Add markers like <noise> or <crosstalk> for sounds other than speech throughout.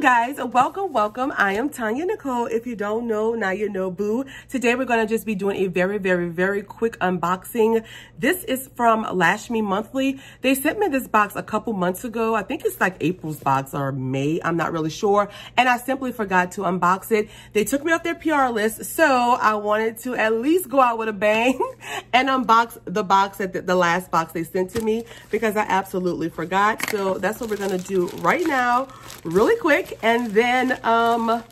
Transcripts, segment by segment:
Guys, welcome, welcome. I am Tonya Nicole. If you don't know, now you know boo. Today we're gonna just be doing a very, very, very quick unboxing. This is from Lash Me Monthly. They sent me this box a couple months ago. I think it's like April's box or May, I'm not really sure. And I simply forgot to unbox it. They took me off their PR list, so I wanted to at least go out with a bang <laughs> and unbox the box at the, the last box they sent to me because I absolutely forgot. So that's what we're gonna do right now, really quick And then um,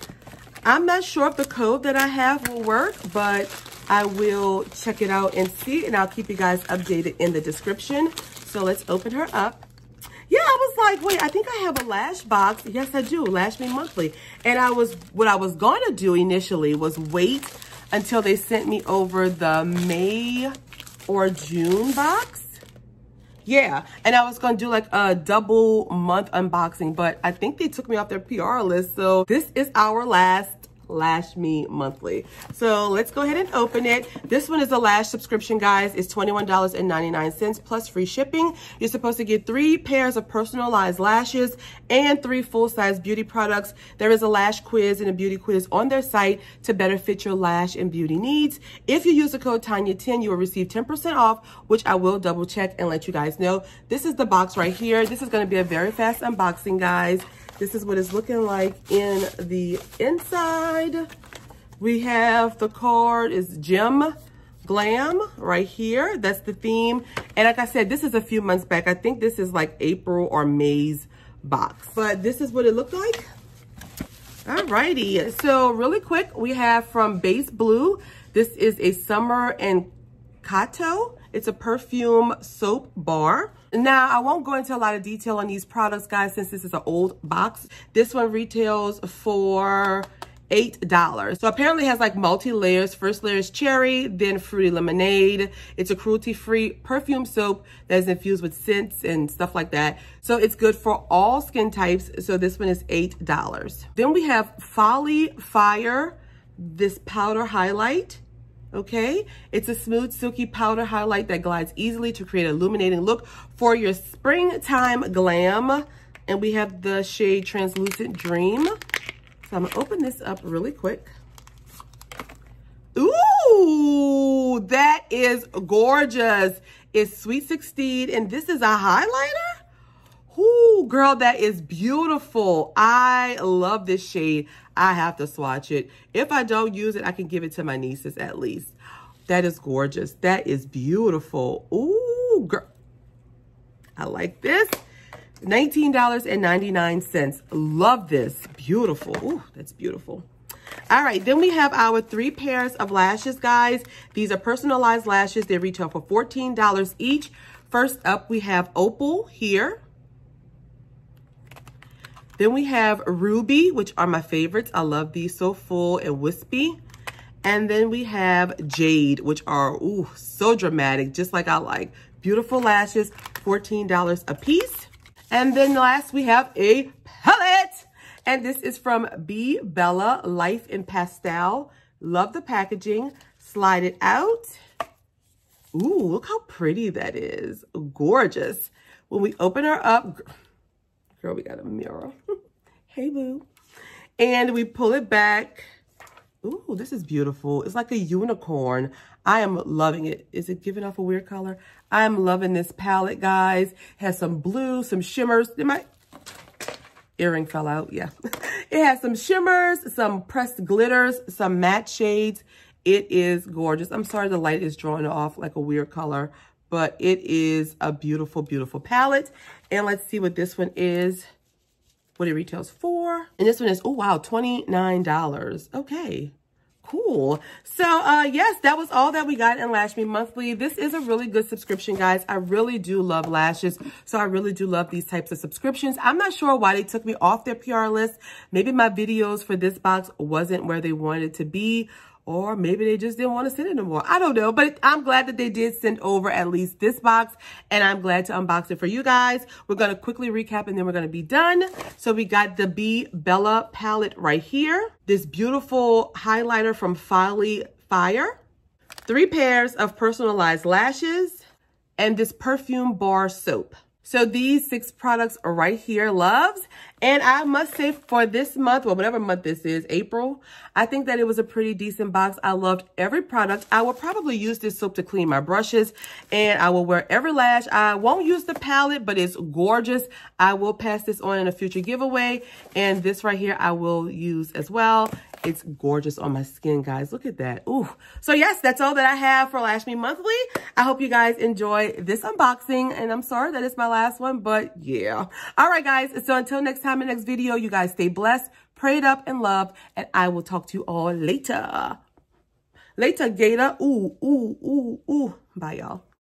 I'm not sure if the code that I have will work, but I will check it out and see. And I'll keep you guys updated in the description. So let's open her up. Yeah, I was like, wait, I think I have a lash box. Yes, I do. Lash Me Monthly. And I was, what I was to do initially was wait until they sent me over the May or June box yeah, and I was gonna do like a double month unboxing, but I think they took me off their PR list. So this is our last Lash Me Monthly. So let's go ahead and open it. This one is a Lash subscription, guys. It's $21.99 plus free shipping. You're supposed to get three pairs of personalized lashes and three full-size beauty products. There is a lash quiz and a beauty quiz on their site to better fit your lash and beauty needs. If you use the code TONYA10, you will receive 10% off, which I will double check and let you guys know. This is the box right here. This is going to be a very fast unboxing, guys. This is what it's looking like in the inside. We have the card is Gem Glam right here. That's the theme. And like I said, this is a few months back. I think this is like April or May's box. But this is what it looked like. Alrighty. So really quick, we have from Base Blue. This is a Summer and Kato. It's a perfume soap bar. Now, I won't go into a lot of detail on these products, guys, since this is an old box. This one retails for $8. So apparently has like multi-layers. First layer is cherry, then fruity lemonade. It's a cruelty-free perfume soap that is infused with scents and stuff like that. So it's good for all skin types. So this one is $8. Then we have Folly Fire, this powder highlight okay? It's a smooth, silky powder highlight that glides easily to create an illuminating look for your springtime glam. And we have the shade Translucent Dream. So I'm gonna open this up really quick. Ooh, that is gorgeous. It's Sweet 16, and this is a highlighter? Ooh, girl, that is beautiful. I love this shade. I have to swatch it. If I don't use it, I can give it to my nieces at least. That is gorgeous. That is beautiful. Ooh, girl. I like this. $19.99. Love this. Beautiful. Ooh, that's beautiful. All right, then we have our three pairs of lashes, guys. These are personalized lashes. They retail for $14 each. First up, we have Opal here. Then we have Ruby, which are my favorites. I love these, so full and wispy. And then we have Jade, which are, ooh, so dramatic, just like I like. Beautiful lashes, $14 a piece. And then last, we have a palette. And this is from B Bella Life in Pastel. Love the packaging. Slide it out. Ooh, look how pretty that is. Gorgeous. When we open her up, Girl, we got a mirror. <laughs> hey, boo. And we pull it back. Ooh, this is beautiful. It's like a unicorn. I am loving it. Is it giving off a weird color? I'm loving this palette, guys. has some blue, some shimmers. Did my earring fell out? Yeah. <laughs> it has some shimmers, some pressed glitters, some matte shades. It is gorgeous. I'm sorry the light is drawing off like a weird color, but it is a beautiful, beautiful palette. And let's see what this one is, what it retails for. And this one is, oh, wow, $29. Okay, cool. So, uh, yes, that was all that we got in Lash Me Monthly. This is a really good subscription, guys. I really do love lashes, so I really do love these types of subscriptions. I'm not sure why they took me off their PR list. Maybe my videos for this box wasn't where they wanted to be, or maybe they just didn't want to send it anymore. I don't know, but I'm glad that they did send over at least this box, and I'm glad to unbox it for you guys. We're going to quickly recap, and then we're going to be done. So we got the B Bella palette right here. This beautiful highlighter from Folly Fire. Three pairs of personalized lashes, and this perfume bar soap. So these six products are right here, loves. And I must say for this month, well, whatever month this is, April, I think that it was a pretty decent box. I loved every product. I will probably use this soap to clean my brushes and I will wear every lash. I won't use the palette, but it's gorgeous. I will pass this on in a future giveaway. And this right here, I will use as well. It's gorgeous on my skin, guys. Look at that. Ooh. So yes, that's all that I have for Lash Me Monthly. I hope you guys enjoy this unboxing. And I'm sorry that it's my last one, but yeah. All right, guys. So until next time in the next video, you guys stay blessed, prayed up, and loved. And I will talk to you all later. Later, Gator. Ooh, ooh, ooh, ooh. Bye, y'all.